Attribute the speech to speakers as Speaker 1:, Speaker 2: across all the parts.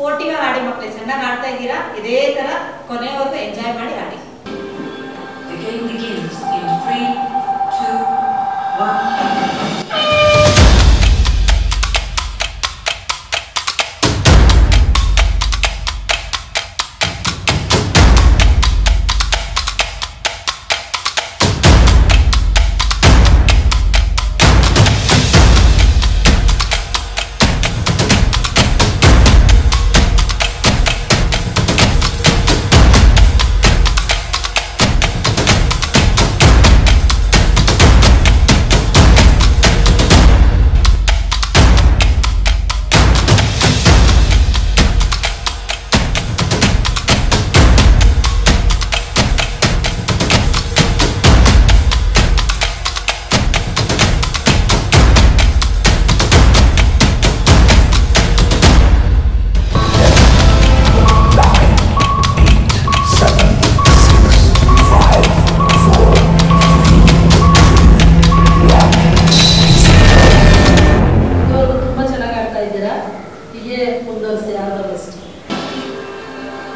Speaker 1: Sportive ಆಡಿ ಮಕ್ಕಳು ಚೆನ್ನಾಗಿ ಆಡ್ತಾ ಇದ್ದೀರಾ? ಇದೇ ತರ ಕೊನೆವರೆಗೂ ಎಂಜಾಯ್ ಮಾಡಿ ಆಡಿ.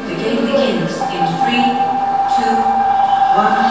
Speaker 2: The game begins in three, two, one.